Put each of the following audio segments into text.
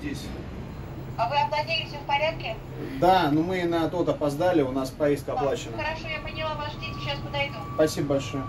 здесь. А вы оплатили все в порядке? Да, но мы на тот опоздали, у нас поездка оплачена. Хорошо, я поняла, вас ждите, сейчас подойду. Спасибо большое.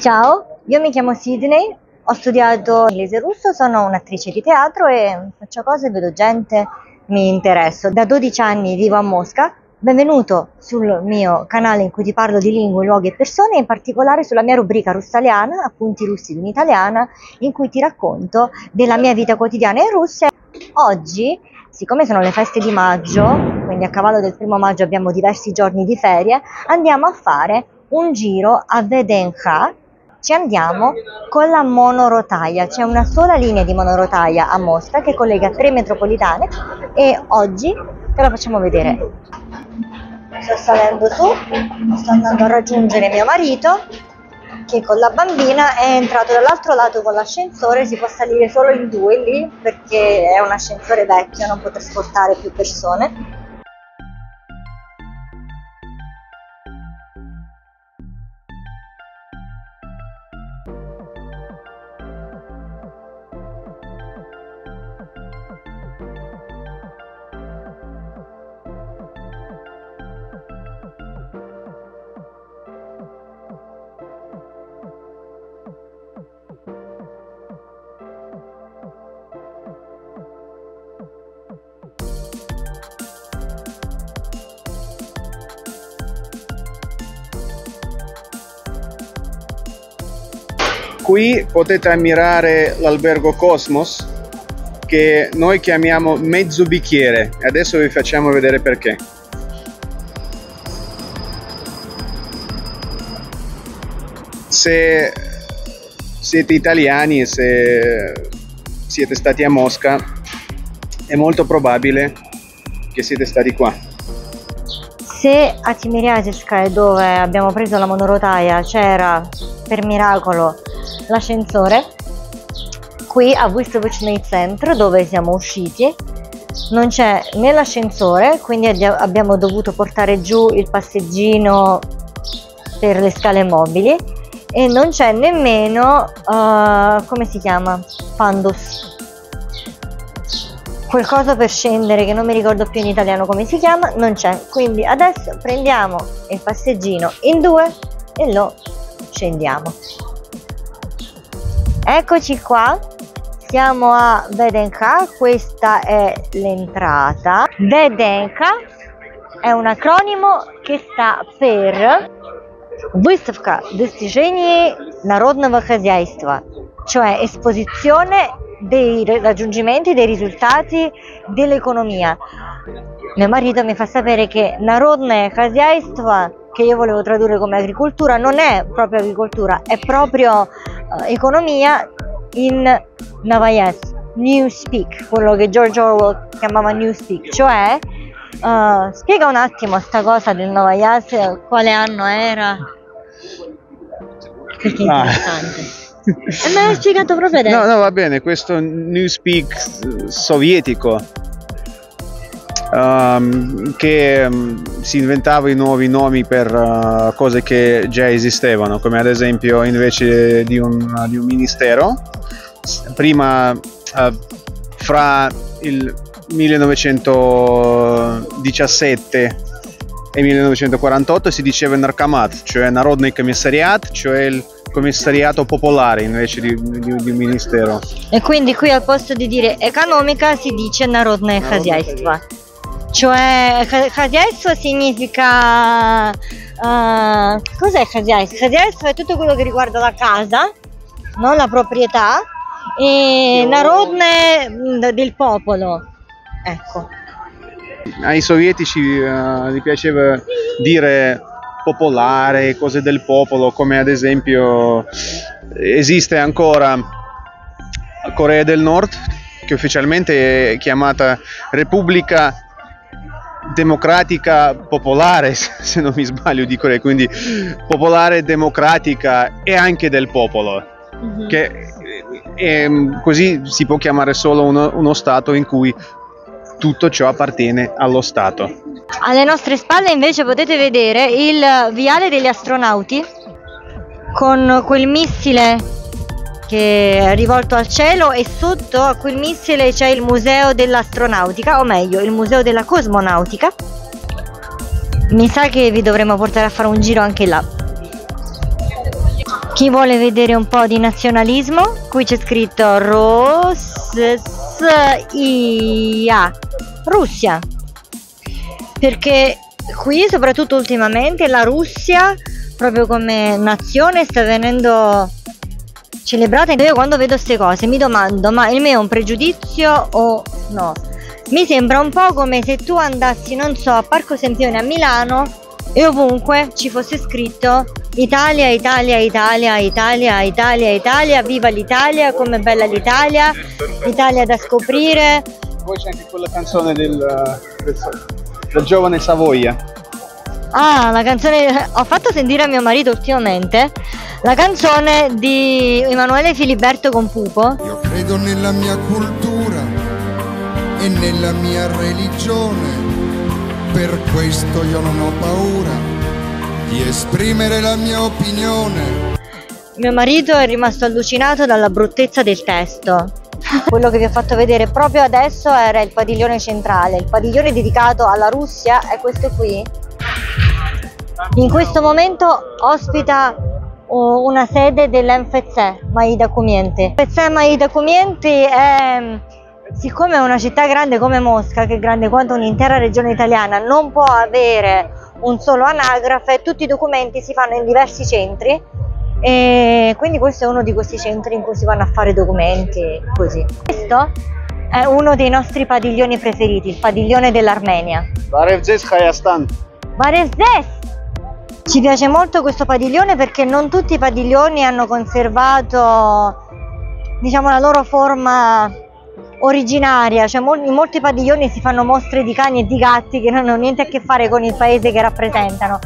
Ciao, io mi chiamo Sidney, ho studiato inglese e russo, sono un'attrice di teatro e faccio cose, vedo gente, mi interesso. Da 12 anni vivo a Mosca. Benvenuto sul mio canale in cui ti parlo di lingue, luoghi e persone, in particolare sulla mia rubrica russaliana, appunti russi di un'italiana, in cui ti racconto della mia vita quotidiana in Russia. Oggi, siccome sono le feste di maggio, quindi a cavallo del primo maggio abbiamo diversi giorni di ferie, andiamo a fare un giro a Vedenka, ci andiamo con la monorotaia, c'è una sola linea di monorotaia a Mosca che collega tre metropolitane e oggi te la facciamo vedere. Sto salendo su, sto andando a raggiungere mio marito che con la bambina è entrato dall'altro lato con l'ascensore, si può salire solo in due lì perché è un ascensore vecchio, non può trasportare più persone. Qui potete ammirare l'albergo Cosmos che noi chiamiamo mezzo bicchiere e adesso vi facciamo vedere perché. Se siete italiani se siete stati a Mosca è molto probabile che siete stati qua. Se a Timiryazevskaya dove abbiamo preso la monorotaia c'era per miracolo l'ascensore qui a Wistowichney Center dove siamo usciti. Non c'è né l'ascensore quindi abbiamo dovuto portare giù il passeggino per le scale mobili. E non c'è nemmeno uh, come si chiama? Pandus qualcosa per scendere che non mi ricordo più in italiano come si chiama non c'è. Quindi adesso prendiamo il passeggino in due e lo scendiamo. Eccoci qua, siamo a Vedenka, questa è l'entrata. Vedenka è un acronimo che sta per Выставка достижений народного хозяйства, cioè esposizione dei raggiungimenti, dei risultati dell'economia. Mio marito mi fa sapere che Народное хозяйство che io volevo tradurre come agricoltura, non è proprio agricoltura, è proprio uh, economia in Navayas, Newspeak, quello che George Orwell chiamava Newspeak, cioè uh, spiega un attimo sta cosa del Navayas, quale anno era? Perché è Ah. interessante. E me l'hai spiegato proprio adesso. No, no, va bene, questo newspeak sovietico ehm, che ehm, si inventava i nuovi nomi per eh, cose che già esistevano, come ad esempio invece di un, di un ministero, s- prima eh, fra il 1917 e 1948 si diceva Narcomat, cioè Народный комиссариат, cioè il commissariato popolare invece di, di- di un ministero. E quindi qui al posto di dire economica si dice народное хозяйство. Cioè, Hadiaesso significa... Uh, cos'è Hadiaesso? Hadiaesso è tutto quello che riguarda la casa, no? la proprietà, e la rodne mm, del popolo. Ecco. Ai sovietici uh, gli piaceva dire popolare, cose del popolo, come ad esempio esiste ancora Corea del Nord, che ufficialmente è chiamata Repubblica Democratica Popolare, se non mi sbaglio di Corea, quindi popolare, democratica e anche del popolo che eh, ehm, così si può chiamare solo uno, uno stato in cui tutto ciò appartiene allo Stato. Alle nostre spalle invece potete vedere il viale degli astronauti con quel missile che è rivolto al cielo e sotto a quel missile c'è il museo dell'astronautica, o meglio, il museo della cosmonautica. Mi sa che vi dovremmo portare a fare un giro anche là. Chi vuole vedere un po' di nazionalismo, qui c'è scritto Russia, Russia. Perché qui, soprattutto ultimamente, la Russia, proprio come nazione, sta venendo celebrata. Io quando vedo queste cose mi domando, ma il mio è un pregiudizio o no? Mi sembra un po' come se tu andassi, non so, a Parco Sempione a Milano e ovunque ci fosse scritto Italia, Italia, Italia, Italia, Italia, Italia, viva l'Italia, come bella l'Italia, Italia da scoprire. Poi c'è anche quella canzone del, del, del giovane Savoia. Ah, la canzone. Ho fatto sentire a mio marito ultimamente la canzone di Emanuele Filiberto con Pupo. Io credo nella mia cultura e nella mia religione, per questo io non ho paura di esprimere la mia opinione. Mio marito è rimasto allucinato dalla bruttezza del testo. Quello che vi ho fatto vedere proprio adesso era il padiglione centrale. Il padiglione dedicato alla Russia è questo qui. In questo momento ospita una sede dell'MFC Maida Cumienti. L'MFC Maida Cumienti è, siccome è una città grande come Mosca, che è grande quanto un'intera regione italiana, non può avere un solo anagrafe, tutti i documenti si fanno in diversi centri e quindi questo è uno di questi centri in cui si vanno a fare documenti così. Questo è uno dei nostri padiglioni preferiti, il padiglione dell'Armenia. Barevzes Khayastan. Barevzes! Ci piace molto questo padiglione perché non tutti i padiglioni hanno conservato diciamo la loro forma originaria, cioè in molti padiglioni si fanno mostre di cani e di gatti che non hanno niente a che fare con il paese che rappresentano,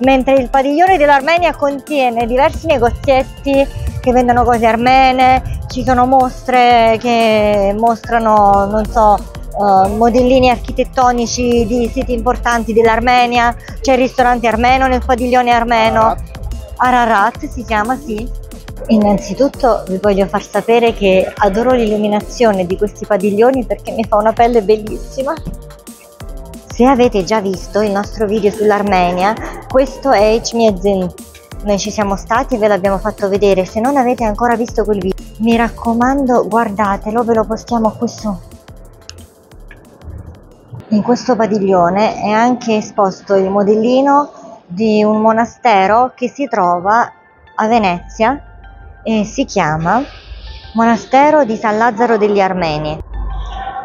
mentre il padiglione dell'Armenia contiene diversi negozietti che vendono cose armene, ci sono mostre che mostrano, non so, uh, modellini architettonici di siti importanti dell'Armenia, c'è il ristorante armeno nel padiglione armeno, Ararat si chiama, sì, Innanzitutto vi voglio far sapere che adoro l'illuminazione di questi padiglioni perché mi fa una pelle bellissima. Se avete già visto il nostro video sull'Armenia, questo è Echmiadzin. Noi ci siamo stati, ve l'abbiamo fatto vedere. Se non avete ancora visto quel video, mi raccomando, guardatelo, ve lo postiamo qui su. In questo padiglione è anche esposto il modellino di un monastero che si trova a Venezia e si chiama Monastero di San Lazzaro degli Armeni.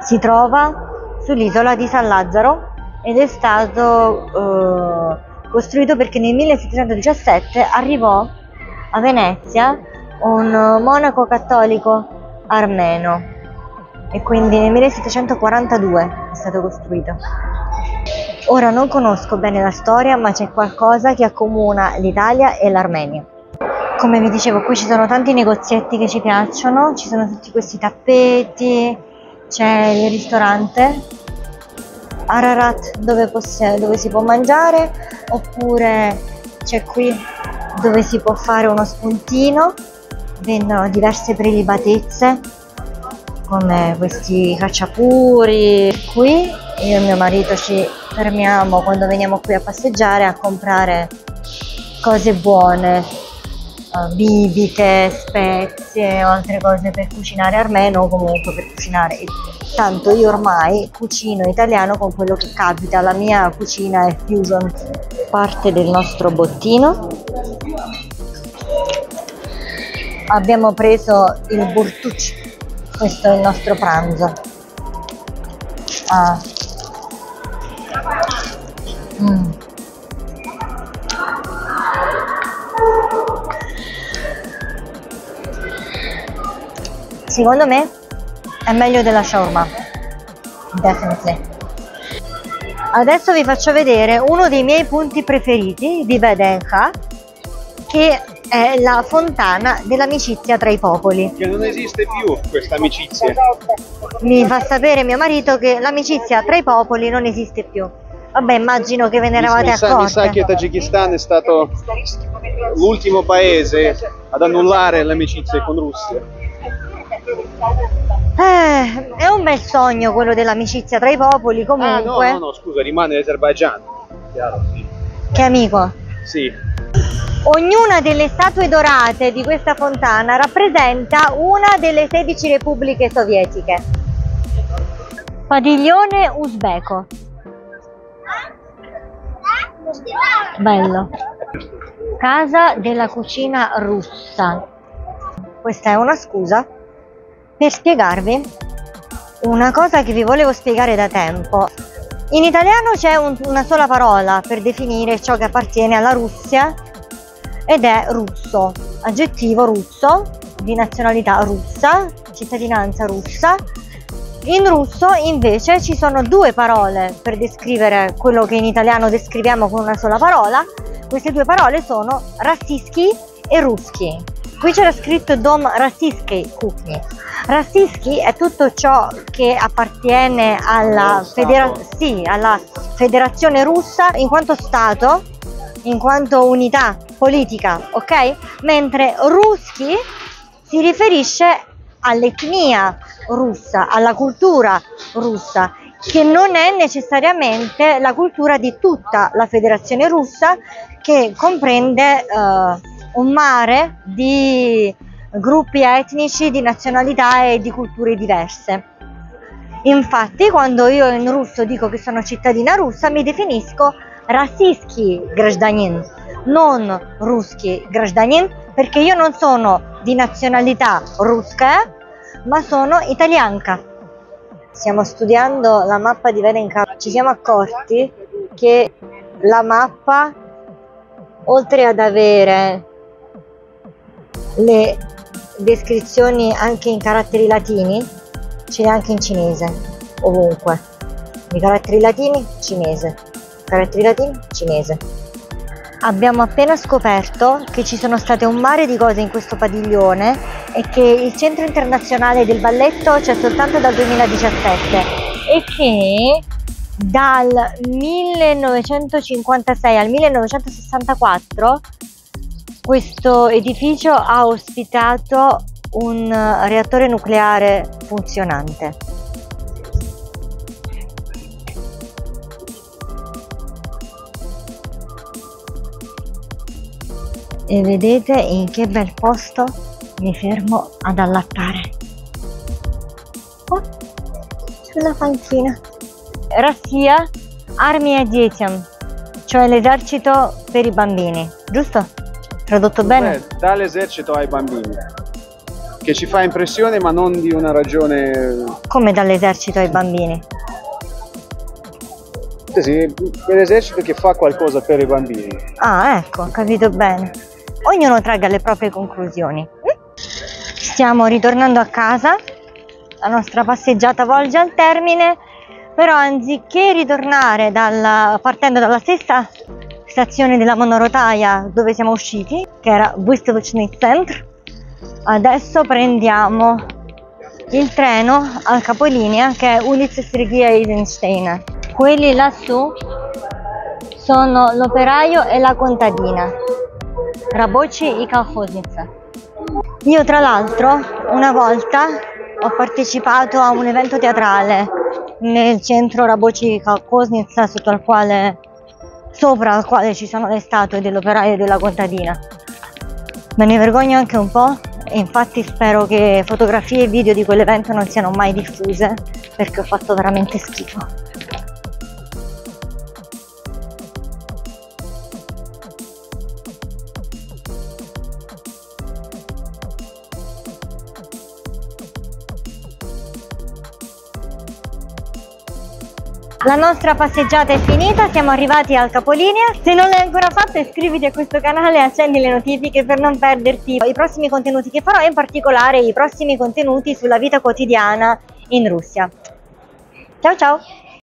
Si trova sull'isola di San Lazzaro ed è stato eh, costruito perché nel 1717 arrivò a Venezia un monaco cattolico armeno e quindi nel 1742 è stato costruito. Ora non conosco bene la storia, ma c'è qualcosa che accomuna l'Italia e l'Armenia come vi dicevo qui ci sono tanti negozietti che ci piacciono ci sono tutti questi tappeti c'è il ristorante Ararat dove, dove si può mangiare oppure c'è qui dove si può fare uno spuntino vendono diverse prelibatezze come questi cacciapuri qui io e mio marito ci fermiamo quando veniamo qui a passeggiare a comprare cose buone uh, bibite, spezie o altre cose per cucinare armeno o comunque per cucinare. Tanto io ormai cucino italiano con quello che capita, la mia cucina è fusion. Parte del nostro bottino. Abbiamo preso il burtucci, questo è il nostro pranzo. Ah. Mm. secondo me è meglio della shawarma definitely adesso vi faccio vedere uno dei miei punti preferiti di Bedenka che è la fontana dell'amicizia tra i popoli che non esiste più questa amicizia mi fa sapere mio marito che l'amicizia tra i popoli non esiste più vabbè immagino che ve ne eravate accorti mi sa che Tagikistan è stato l'ultimo paese ad annullare le amicizie con Russia. Eh, è un bel sogno quello dell'amicizia tra i popoli, Ah, comunque. no, no, no, scusa, rimane l'Azerbaigian. Chiaro, sì. Che amico. Sì. Ognuna delle statue dorate di questa fontana rappresenta una delle 16 repubbliche sovietiche. Padiglione uzbeko. Bello. Casa della cucina russa. Questa è una scusa per spiegarvi una cosa che vi volevo spiegare da tempo. In italiano c'è un- una sola parola per definire ciò che appartiene alla Russia ed è russo, aggettivo russo, di nazionalità russa, cittadinanza russa. In russo invece ci sono due parole per descrivere quello che in italiano descriviamo con una sola parola. Queste due parole sono rassischi e ruski. Qui c'era scritto Dom Rassisky Kuchni. Rassischi è tutto ciò che appartiene alla, federa- sì, alla federazione russa in quanto Stato, in quanto unità politica, ok? Mentre Ruschi si riferisce all'etnia russa, alla cultura russa, che non è necessariamente la cultura di tutta la federazione russa, che comprende eh, un mare di gruppi etnici, di nazionalità e di culture diverse. Infatti, quando io in russo dico che sono cittadina russa, mi definisco российский гражданин, non русский гражданин, perché io non sono di nazionalità russa, ma sono italianca. Stiamo studiando la mappa di Verenka. Ci siamo accorti che la mappa, oltre ad avere le descrizioni anche in caratteri latini, ce n'è anche in cinese, ovunque. I caratteri latini, cinese. Caratteri latini, cinese. Abbiamo appena scoperto che ci sono state un mare di cose in questo padiglione e che il Centro Internazionale del Balletto c'è soltanto dal 2017 e che dal 1956 al 1964 questo edificio ha ospitato un reattore nucleare funzionante. e vedete in che bel posto mi fermo ad allattare oh, sulla panchina Rassia Armia Dietiam cioè l'esercito per i bambini giusto? tradotto bene? Beh, dà l'esercito ai bambini che ci fa impressione ma non di una ragione come dall'esercito ai bambini? sì, quell'esercito che fa qualcosa per i bambini ah ecco, ho capito bene ognuno tragga le proprie conclusioni. Stiamo ritornando a casa, la nostra passeggiata volge al termine, però anziché ritornare dalla, partendo dalla stessa stazione della monorotaia dove siamo usciti, che era Vuistovocny Centr, adesso prendiamo il treno al capolinea che è Ulitsa Sergia Eisenstein. Quelli lassù sono l'operaio e la contadina. Рабочий и колхозница. Io tra l'altro una volta ho partecipato a un evento teatrale nel centro Рабочий колхозница sotto al quale sopra al quale ci sono le statue dell'operaio e della contadina. Me ne vergogno anche un po' e infatti spero che fotografie e video di quell'evento non siano mai diffuse perché ho fatto veramente schifo. La nostra passeggiata è finita, siamo arrivati al capolinea. Se non l'hai ancora fatto iscriviti a questo canale e accendi le notifiche per non perderti i prossimi contenuti che farò, in particolare i prossimi contenuti sulla vita quotidiana in Russia. Ciao ciao!